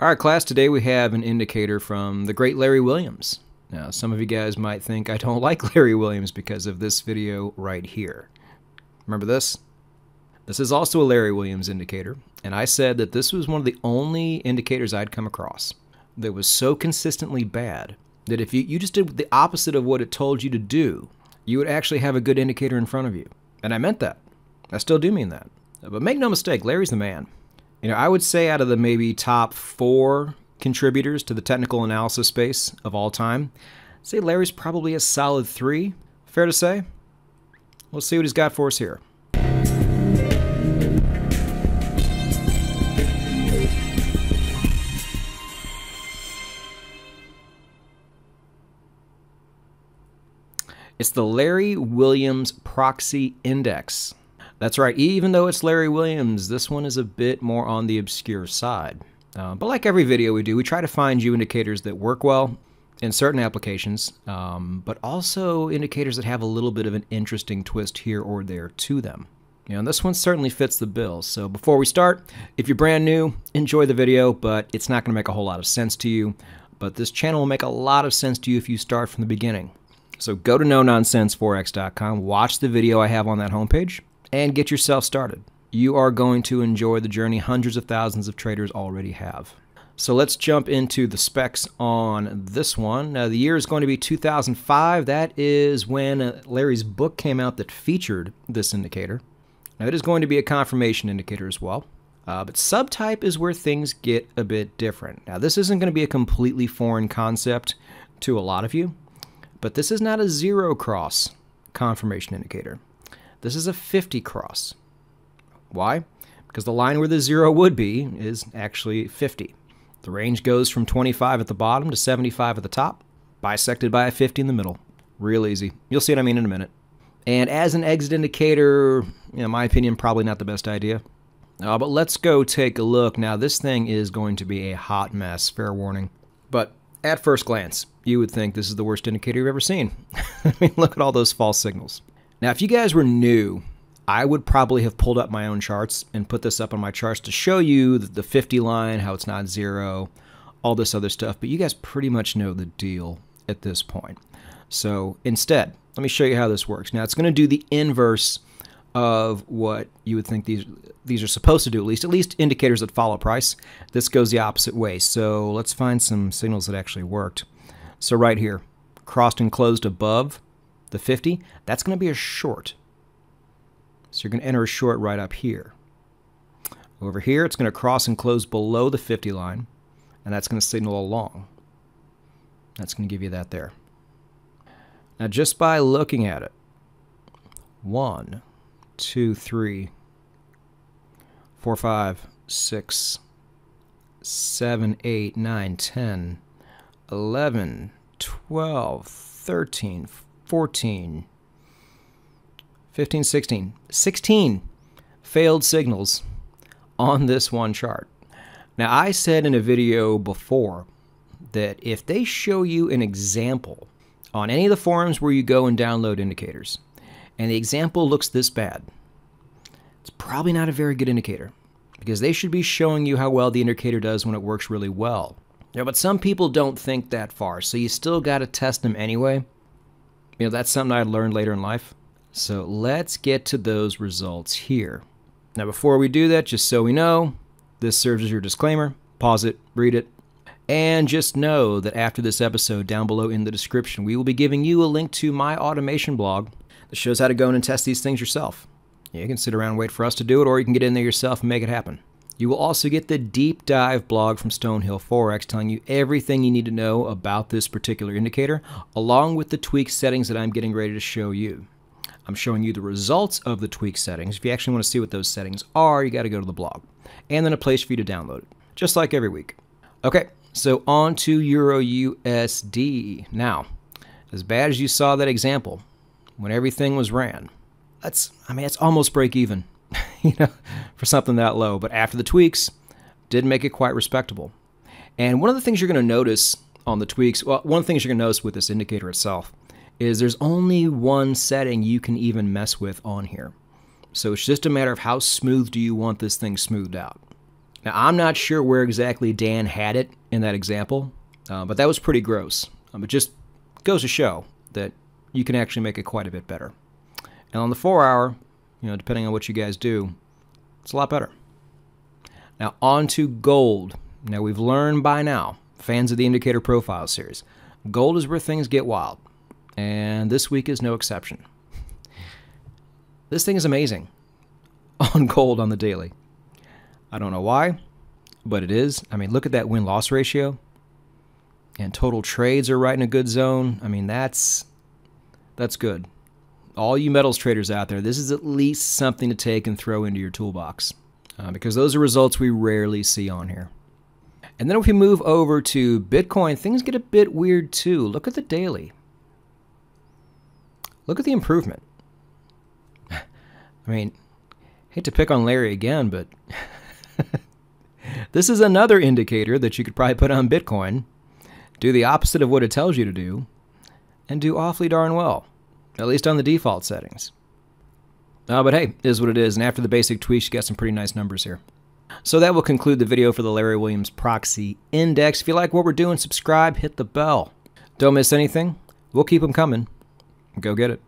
All right, class, today we have an indicator from the great Larry Williams. Now, some of you guys might think I don't like Larry Williams because of this video right here. Remember this? This is also a Larry Williams indicator, and I said that this was one of the only indicators I'd come across that was so consistently bad that if you, you just did the opposite of what it told you to do, you would actually have a good indicator in front of you. And I meant that. I still do mean that. But make no mistake, Larry's the man. You know, I would say out of the maybe top four contributors to the technical analysis space of all time, I'd say Larry's probably a solid three. Fair to say? We'll see what he's got for us here. It's the Larry Williams Proxy Index. That's right, even though it's Larry Williams, this one is a bit more on the obscure side. Uh, but like every video we do, we try to find you indicators that work well in certain applications, um, but also indicators that have a little bit of an interesting twist here or there to them. You know, this one certainly fits the bill. So before we start, if you're brand new, enjoy the video, but it's not going to make a whole lot of sense to you. But this channel will make a lot of sense to you if you start from the beginning. So go to nononsenseforex.com, watch the video I have on that homepage, and get yourself started. You are going to enjoy the journey hundreds of thousands of traders already have. So let's jump into the specs on this one. Now, the year is going to be 2005. That is when uh, Larry's book came out that featured this indicator. Now, it is going to be a confirmation indicator as well. Uh, but subtype is where things get a bit different. Now, this isn't going to be a completely foreign concept to a lot of you. But this is not a zero cross confirmation indicator. This is a 50 cross. Why? Because the line where the zero would be is actually 50. The range goes from 25 at the bottom to 75 at the top, bisected by a 50 in the middle. Real easy. You'll see what I mean in a minute. And as an exit indicator, in my opinion, probably not the best idea. Uh, but let's go take a look. Now, this thing is going to be a hot mess, fair warning. But at first glance, you would think this is the worst indicator you've ever seen. I mean, look at all those false signals. Now, if you guys were new, I would probably have pulled up my own charts and put this up on my charts to show you the 50 line, how it's not zero, all this other stuff. But you guys pretty much know the deal at this point. So instead, let me show you how this works. Now, it's going to do the inverse of what you would think these these are supposed to do, at least at least indicators that follow price. This goes the opposite way. So let's find some signals that actually worked. So right here, crossed and closed above the 50, that's going to be a short. So you're going to enter a short right up here. Over here, it's going to cross and close below the 50 line, and that's going to signal a long. That's going to give you that there. Now, just by looking at it, one, two, three, four, five, six, seven, eight, nine, ten, eleven, twelve, thirteen, fourteen, fifteen, sixteen, sixteen failed signals on this one chart. Now, I said in a video before that if they show you an example on any of the forums where you go and download indicators, and the example looks this bad, it's probably not a very good indicator because they should be showing you how well the indicator does when it works really well. Yeah, but some people don't think that far, so you still got to test them anyway. You know, that's something I learned later in life. So let's get to those results here. Now, before we do that, just so we know, this serves as your disclaimer. Pause it, read it, and just know that after this episode, down below in the description, we will be giving you a link to my automation blog that shows how to go in and test these things yourself. You can sit around and wait for us to do it, or you can get in there yourself and make it happen. You will also get the deep dive blog from Stonehill Forex telling you everything you need to know about this particular indicator, along with the tweak settings that I'm getting ready to show you. I'm showing you the results of the tweak settings. If you actually want to see what those settings are, you got to go to the blog. And then a place for you to download it, just like every week. Okay, so on to Euro USD. Now, as bad as you saw that example, when everything was ran, that's I mean it's almost break even, you know, for something that low. But after the tweaks, did make it quite respectable. And one of the things you're going to notice on the tweaks, well, one of the things you're going to notice with this indicator itself is there's only one setting you can even mess with on here. So it's just a matter of how smooth do you want this thing smoothed out. Now, I'm not sure where exactly Dan had it in that example, uh, but that was pretty gross. Um, it just goes to show that you can actually make it quite a bit better. And on the four hour, you know, depending on what you guys do, it's a lot better. Now, on to gold. Now, we've learned by now, fans of the Indicator Profile series, gold is where things get wild. And this week is no exception. This thing is amazing on gold on the daily. I don't know why, but it is. I mean, look at that win loss ratio. And total trades are right in a good zone. I mean, that's that's good. All you metals traders out there, this is at least something to take and throw into your toolbox uh, because those are results we rarely see on here. And then if we move over to Bitcoin, things get a bit weird too. Look at the daily. Look at the improvement. I mean, hate to pick on Larry again, but this is another indicator that you could probably put on Bitcoin, do the opposite of what it tells you to do, and do awfully darn well, at least on the default settings. Uh, but hey, is what it is, and after the basic tweaks, you got some pretty nice numbers here. So that will conclude the video for the Larry Williams Proxy Index. If you like what we're doing, subscribe, hit the bell. Don't miss anything. We'll keep them coming. Go get it.